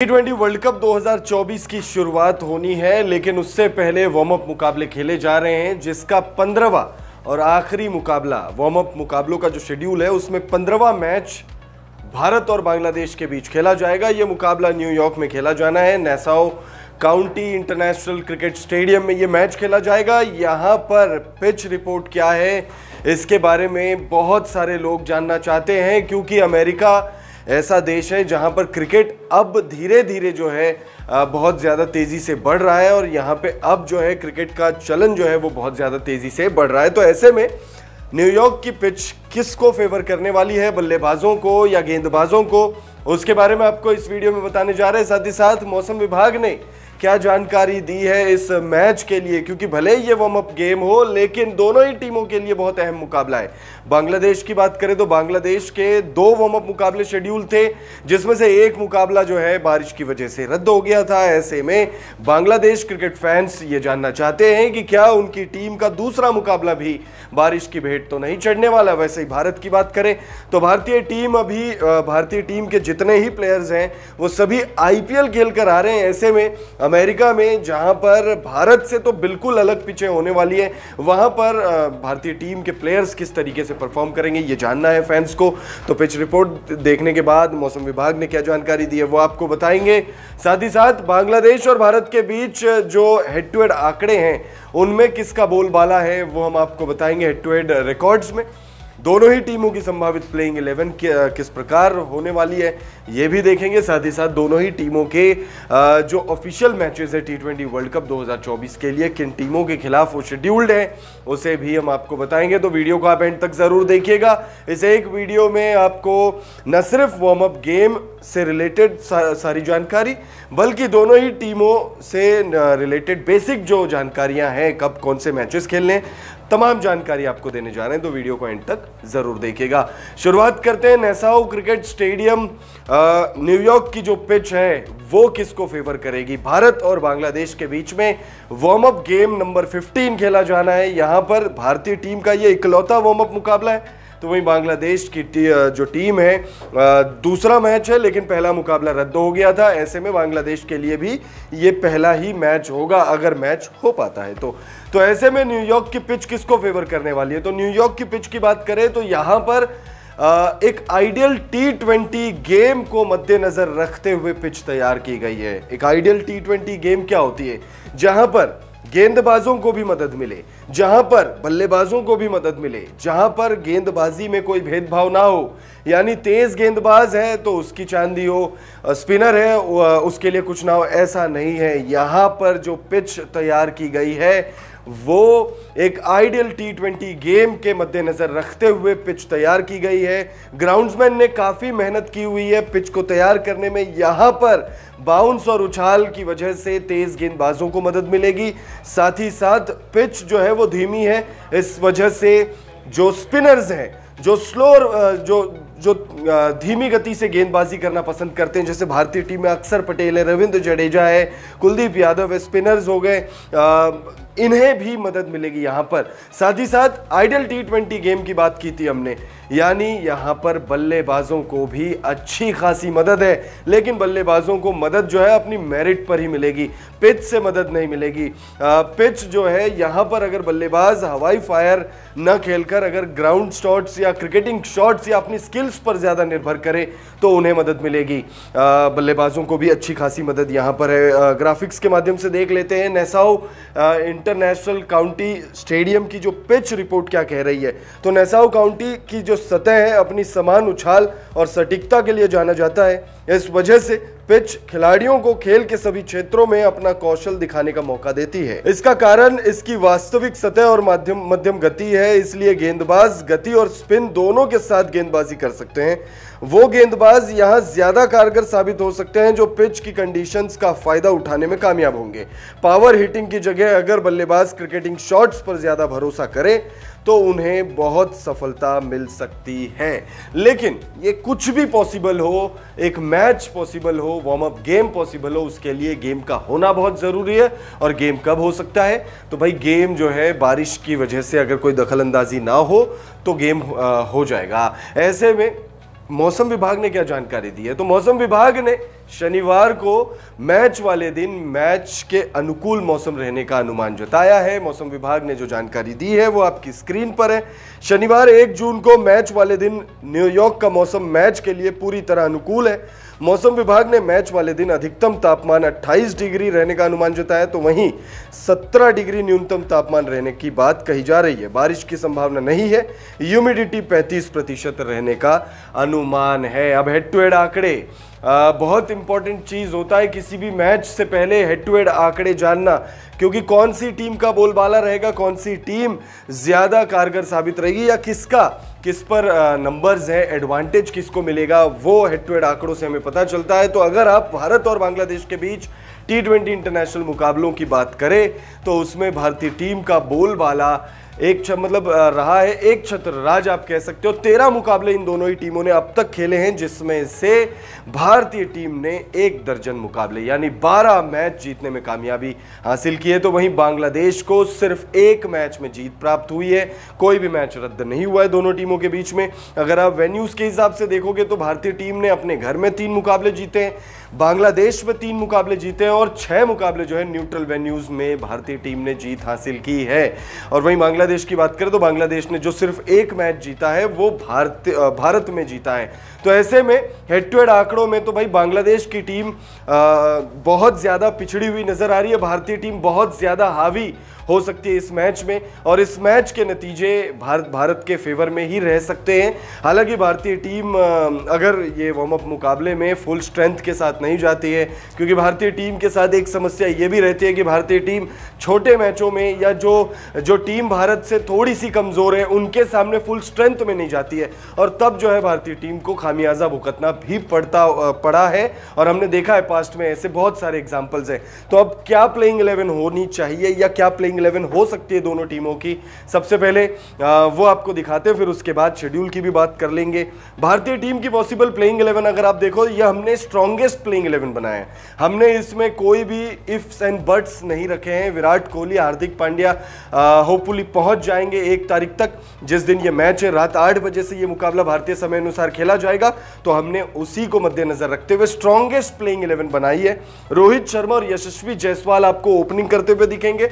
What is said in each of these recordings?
T twenty world cup 2024 की शुरुआत होनी है, लेकिन उससे पहले वार्म अप मुकाबले खेले जा रहे हैं, जिसका पंद्रवा और आखिरी मुकाबला वार्म अप मुकाबलों का जो शेड्यूल है, उसमें पंद्रवा मैच भारत और बांग्लादेश के बीच खेला जाएगा। ये मुकाबला न्यूयॉर्क में खेला जाना है Nassau county international cricket stadium में ये मैच खेला जाएगा। यहाँ पर पिच रिपोर्ट क्या है, इसके बारे में बहुत सारे लोग जानना चाहते हैं, क्योंकि अमेरिका ऐसा देश है जहाँ पर क्रिकेट अब धीरे धीरे जो है बहुत ज़्यादा तेज़ी से बढ़ रहा है और यहाँ पे अब जो है क्रिकेट का चलन जो है वो बहुत ज़्यादा तेज़ी से बढ़ रहा है। तो ऐसे में न्यूयॉर्क की पिच किसको फेवर करने वाली है? बल्लेबाजों को या गेंदबाजों को? उसके बारे में आपको इस वीडियो में बताने जा रहे हैं। साथ ही साथ मौसम विभाग ने क्या जानकारी दी है इस मैच के लिए? क्योंकि भले ही ये वार्म अप गेम हो, लेकिन दोनों ही टीमों के लिए बहुत अहम मुकाबला है। बांग्लादेश की बात करें तो बांग्लादेश के दो वार्म अप मुकाबले शेड्यूल थे, जिसमें से एक मुकाबला जो है बारिश की वजह से रद्द हो गया था। ऐसे में बांग्लादेश क्रिकेट फैंस ये जानना चाहते हैं कि क्या उनकी टीम का दूसरा मुकाबला भी बारिश की भेंट तो नहीं चढ़ने वाला। वैसे ही भारत की बात करें तो भारतीय टीम अभी भारतीय टीम के जितने ही प्लेयर्स हैं, वो सभी आईपीएल खेल कर आ रहे हैं। ऐसे में अमेरिका में, जहाँ पर भारत से तो बिल्कुल अलग पिचें होने वाली है, वहाँ पर भारतीय टीम के प्लेयर्स किस तरीके से परफॉर्म करेंगे, ये जानना है फैंस को। तो पिच रिपोर्ट देखने के बाद मौसम विभाग ने क्या जानकारी दी है वो आपको बताएँगे। साथ ही साथ, बांग्लादेश और भारत के बीच जो हेड टू हेड आंकड़े हैं, उनमें किसका बोलबाला है वो हम आपको बताएँगे हेड टू हेड रिकॉर्ड्स में। दोनों ही टीमों की संभावित प्लेइंग 11 किस प्रकार होने वाली है, ये भी देखेंगे। साथ ही साथ दोनों ही टीमों के जो ऑफिशियल मैचेस है टी ट्वेंटी वर्ल्ड कप 2024 के लिए, किन टीमों के खिलाफ वो शेड्यूल्ड है, उसे भी हम आपको बताएँगे। तो वीडियो को आप एंड तक ज़रूर देखिएगा। इस एक वीडियो में आपको न सिर्फ़ वार्म अप गेम से रिलेटेड सारी जानकारी, बल्कि दोनों ही टीमों से रिलेटेड बेसिक जो जानकारियाँ हैं, कब कौन से मैचेस खेलने तमाम जानकारी आपको देने जा रहे हैं तो वीडियो को एंड तक ज़रूर देखिएगा। शुरुआत करते हैं नेसाओ क्रिकेट स्टेडियम न्यूयॉर्क की जो पिच है, वो किसको फेवर करेगी? भारत और बांग्लादेश के बीच में वार्म अप गेम नंबर 15 खेला जाना है। यहाँ पर भारतीय टीम का ये इकलौता वार्म अप मुकाबला है। तो वहीं बांग्लादेश की टी, जो टीम है दूसरा मैच है लेकिन पहला मुकाबला रद्द हो गया था। ऐसे में बांग्लादेश के लिए भी ये पहला ही मैच होगा अगर मैच हो पाता है तो। तो ऐसे में न्यूयॉर्क की पिच किसको फेवर करने वाली है? तो न्यूयॉर्क की पिच की बात करें तो यहाँ पर एक आइडियल टी ट्वेंटी गेम को मद्देनजर रखते हुए पिच तैयार की गई है। एक आइडियल टी ट्वेंटी गेम क्या होती है? जहाँ पर गेंदबाजों को भी मदद मिले, जहाँ पर बल्लेबाजों को भी मदद मिले, जहाँ पर गेंदबाजी में कोई भेदभाव ना हो। यानी तेज गेंदबाज है तो उसकी चांदी हो स्पिनर है उसके लिए कुछ ना हो ऐसा नहीं है। यहाँ पर जो पिच तैयार की गई है वो एक आइडियल टी ट्वेंटी गेम के मद्देनजर रखते हुए पिच तैयार की गई है। ग्राउंड्समैन ने काफ़ी मेहनत की हुई है पिच को तैयार करने में। यहाँ पर बाउंस और उछाल की वजह से तेज गेंदबाजों को मदद मिलेगी। साथ ही साथ पिच जो है वो धीमी है। इस वजह से जो स्पिनर्स हैं, जो स्लोर जो जो धीमी गति से गेंदबाजी करना पसंद करते हैं, जैसे भारतीय टीम में अक्सर पटेल है, रविंद्र जडेजा है, कुलदीप यादव है स्पिनर्स हो गए इन्हें भी मदद मिलेगी यहाँ पर। साथ ही साथ आइडियल टी ट्वेंटी गेम की बात की थी हमने। यानी यहाँ पर बल्लेबाजों को भी अच्छी खासी मदद है। लेकिन बल्लेबाजों को मदद जो है अपनी मेरिट पर ही मिलेगी। पिच से मदद नहीं मिलेगी। पिच जो है यहाँ पर अगर बल्लेबाज हवाई फायर न खेलकर अगर ग्राउंड शॉट्स या क्रिकेटिंग शॉट्स या अपनी स्किल्स पर ज़्यादा निर्भर करे तो उन्हें मदद मिलेगी। बल्लेबाजों को भी अच्छी खासी मदद यहाँ पर है। ग्राफिक्स के माध्यम से देख लेते हैं। नेसाओ इंटरनेशनल काउंटी स्टेडियम की जो पिच रिपोर्ट क्या कह रही है? तो नेसाओ काउंटी की जो सतह है, अपनी समान उछाल और सटीकता के लिए जाना जाता है। इस वजह से पिच खिलाड़ियों को खेल के सभी क्षेत्रों में अपना कौशल दिखाने का मौका देती है। इसका कारण इसकी वास्तविक सतह और माध्यम, मध्यम गति है, इसलिए गेंदबाज गति और स्पिन दोनों के साथ गेंदबाजी कर सकते हैं। वो गेंदबाज यहाँ ज़्यादा कारगर साबित हो सकते हैं जो पिच की कंडीशंस का फ़ायदा उठाने में कामयाब होंगे। पावर हिटिंग की जगह अगर बल्लेबाज क्रिकेटिंग शॉट्स पर ज़्यादा भरोसा करे तो उन्हें बहुत सफलता मिल सकती है। लेकिन ये कुछ भी पॉसिबल हो, एक मैच पॉसिबल हो वार्म अप गेम पॉसिबल हो, उसके लिए गेम का होना बहुत ज़रूरी है और गेम कब हो सकता है? तो भाई गेम जो है बारिश की वजह से अगर कोई दखल अंदाजी ना हो तो गेम हो जाएगा। ऐसे में मौसम विभाग ने क्या जानकारी दी है? तो मौसम विभाग ने शनिवार को मैच वाले दिन मैच के अनुकूल मौसम रहने का अनुमान जताया है। मौसम विभाग ने जो जानकारी दी है, वो आपकी स्क्रीन पर है। शनिवार एक जून को मैच वाले दिन न्यूयॉर्क का मौसम मैच के लिए पूरी तरह अनुकूल है। मौसम विभाग ने मैच वाले दिन अधिकतम तापमान 28 डिग्री रहने का अनुमान जताया तो वहीं 17 डिग्री न्यूनतम तापमान रहने की बात कही जा रही है। बारिश की संभावना नहीं है, ह्यूमिडिटी 35 प्रतिशत रहने का अनुमान है। अब हेड टू हेड आंकड़े। बहुत इंपॉर्टेंट चीज़ होता है किसी भी मैच से पहले हेड टू हेड आंकड़े जानना, क्योंकि कौन सी टीम का बोलबाला रहेगा, कौन सी टीम ज़्यादा कारगर साबित रहेगी या किसका, किस पर नंबर्स है एडवांटेज किसको मिलेगा, वो हेड टू हेड आंकड़ों से हमें पता चलता है। तो अगर आप भारत और बांग्लादेश के बीच टी ट्वेंटी इंटरनेशनल मुकाबलों की बात करें तो उसमें भारतीय टीम का बोलबाला एक छ, मतलब रहा है एक छत्र राज आप कह सकते हो। तेरह मुकाबले इन दोनों ही टीमों ने अब तक खेले हैं जिसमें से भारतीय टीम ने एक दर्जन मुकाबले यानी बारह मैच जीतने में कामयाबी हासिल की है। तो वहीं बांग्लादेश को सिर्फ़ एक मैच में जीत प्राप्त हुई है। कोई भी मैच रद्द नहीं हुआ है दोनों टीमों के बीच में। अगर आप वेन्यूज के हिसाब से देखोगे तो भारतीय टीम ने अपने घर में तीन मुकाबले जीते हैं। बांग्लादेश में तीन मुकाबले जीते हैं और छह मुकाबले जो है न्यूट्रल वेन्यूज में भारतीय टीम ने जीत हासिल की है। और वहीं बांग्लादेश की बात करें तो बांग्लादेश ने जो सिर्फ़ एक मैच जीता है वो भारत भारत में जीता है। तो ऐसे में हेड टू हेड आंकड़ों में तो भाई बांग्लादेश की टीम आ, बहुत ज़्यादा पिछड़ी हुई नज़र आ रही है। भारतीय टीम बहुत ज़्यादा हावी हो सकती है इस मैच में और इस मैच के नतीजे भारत भारत के फेवर में ही रह सकते हैं। हालाँकि भारतीय टीम अगर ये वार्म अप मुकाबले में फुल स्ट्रेंथ के साथ नहीं जाती है, क्योंकि भारतीय टीम के साथ एक समस्या ये भी रहती है कि भारतीय टीम छोटे मैचों में या जो जो टीम भारत से थोड़ी सी कमज़ोर है, उनके सामने फुल स्ट्रेंथ में नहीं जाती है। और तब जो है भारतीय टीम को खामियाजा भुगतना भी पड़ता पड़ा है और हमने देखा है पास्ट में ऐसे बहुत सारे एग्जाम्पल्स हैं। तो अब क्या प्लेइंग इलेवन होनी चाहिए या क्या प्लेइंग प्लेइंग इलेवन हो सकती है दोनों टीमों की। सबसे पहले वो आपको दिखाते हैं, फिर उसके बाद शेड्यूल की भी बात कर लेंगे। भारतीय टीम की पॉसिबल प्लेइंग इलेवन अगर आप देखो, ये हमने स्ट्रॉन्गेस्ट प्लेइंग इलेवन बनाया है। हमने इसमें कोई भी इफ्स एंड बट्स नहीं रखे हैं। विराट कोहली, हार्दिक पांड्या होपफुली पहुँच जाएँगे एक तारीख तक। जिस दिन ये मैच है, रात आठ बजे से ये मुकाबला भारतीय समय अनुसार खेला जाएगा। तो हमने उसी को मद्देनजर रखते हुए स्ट्रॉन्गेस्ट प्लेइंग इलेवन बनाई है। रोहित शर्मा और यशस्वी जायसवाल आपको ओपनिंग करते हुए दिखेंगे।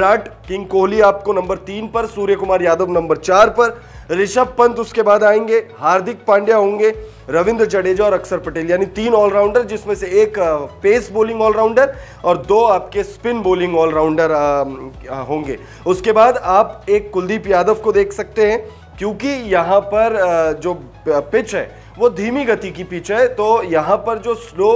विराट, किंग कोहली आपको नंबर तीन पर सूर्य कुमार यादव नंबर चार पर, ऋषभ पंत उसके बाद आएँगे, हार्दिक पांड्या होंगे, रविंद्र जडेजा और अक्षर पटेल, यानी तीन ऑलराउंडर जिसमें से एक पेस बॉलिंग ऑलराउंडर और दो आपके स्पिन बॉलिंग ऑलराउंडर होंगे। उसके बाद आप एक कुलदीप यादव को देख सकते हैं, क्योंकि यहाँ पर जो पिच है वो धीमी गति की पिच है तो यहाँ पर जो स्लो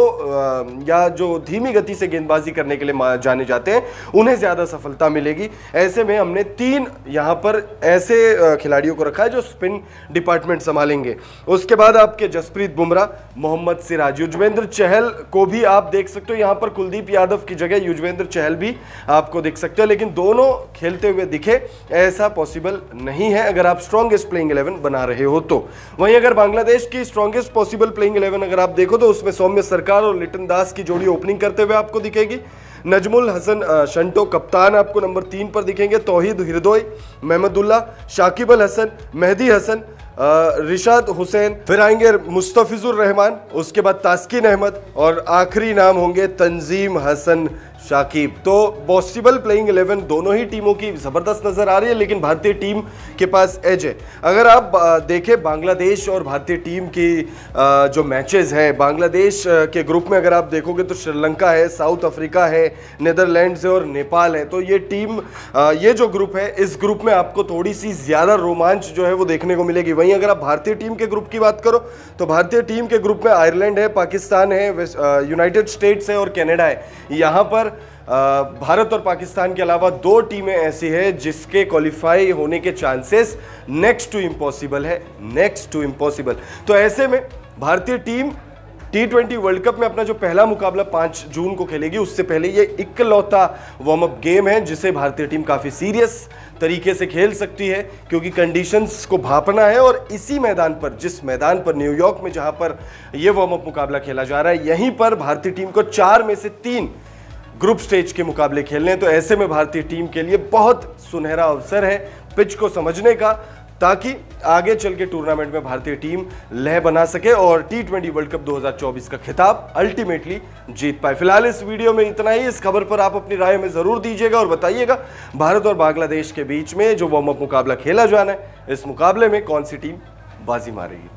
या जो धीमी गति से गेंदबाजी करने के लिए जाने जाते हैं, उन्हें ज़्यादा सफलता मिलेगी। ऐसे में हमने तीन यहाँ पर ऐसे खिलाड़ियों को रखा है जो स्पिन डिपार्टमेंट संभालेंगे। उसके बाद आपके जसप्रीत बुमराह, मोहम्मद सिराज, युजवेंद्र चहल को भी आप देख सकते हो। यहाँ पर कुलदीप यादव की जगह युजवेंद्र चहल भी आपको देख सकते हो, लेकिन दोनों खेलते हुए दिखे, ऐसा पॉसिबल नहीं है। अगर आप स्ट्रॉन्गेस्ट प्लेइंग इलेवन बना रहे हो तो। वहीं अगर बांग्लादेश की स्ट्रॉन्गेस्ट पॉसिबल प्लेइंग इलेवन अगर आप देखो तो उसमें सौम्य सरकार और लिटन दास की जोड़ी ओपनिंग करते हुए आपको दिखेगी। नजमुल, हसन शंटो, कप्तान आपको नंबर तीन पर दिखेंगे। तोहिद हृदय महमदुल्ला, शाकिब अल हसन, मेहदी हसन रिशाद हुसैन। फिर आएँगे मुस्तफिजुर रहमान, उसके बाद तास्किन अहमद और आखिरी नाम होंगे तंजीम हसन शाकिब तो पॉसिबल प्लेइंग इलेवन दोनों ही टीमों की ज़बरदस्त नज़र आ रही है, लेकिन भारतीय टीम के पास एज है। अगर आप देखें बांग्लादेश और भारतीय टीम की जो मैचेस हैं, बांग्लादेश के ग्रुप में अगर आप देखोगे तो श्रीलंका है, साउथ अफ्रीका है, नीदरलैंड्स है और नेपाल है। तो ये टीम ये जो ग्रुप है, इस ग्रुप में आपको थोड़ी सी ज़्यादा रोमांच जो है वो देखने को मिलेगी। वहीं अगर आप भारतीय टीम के ग्रुप की बात करो तो भारतीय टीम के ग्रुप में आयरलैंड है पाकिस्तान है यूनाइटेड स्टेट्स है और कैनेडा है। यहाँ पर भारत और पाकिस्तान के अलावा दो टीमें ऐसी हैं जिसके क्वालिफाई होने के चांसेस नेक्स्ट टू इम्पॉसिबल है नेक्स्ट टू इम्पॉसिबल तो ऐसे में भारतीय team T twenty world cup में अपना जो पहला मुकाबला पाँच जून को खेलेगी, उससे पहले ये इकलौता वार्म अप गेम है, जिसे भारतीय टीम काफ़ी सीरियस तरीके से खेल सकती है, क्योंकि कंडीशंस को भापना है और इसी मैदान पर, जिस मैदान पर न्यूयॉर्क में जहाँ पर यह वार्म अप मुकाबला खेला जा रहा है, यहीं पर भारतीय टीम को चार में से तीन ग्रुप स्टेज के मुकाबले खेलने तो ऐसे में भारतीय टीम के लिए बहुत सुनहरा अवसर है पिच को समझने का, ताकि आगे चल के टूर्नामेंट में भारतीय टीम लह बना सके और टी ट्वेंटी वर्ल्ड कप 2024 का खिताब अल्टीमेटली जीत पाए। फ़िलहाल इस वीडियो में इतना ही। इस खबर पर आप अपनी राय में ज़रूर दीजिएगा और बताइएगा भारत और बांग्लादेश के बीच में जो वार्म अप मुकाबला खेला जाना है। इस मुकाबले में कौन सी टीम बाजी मारेगी?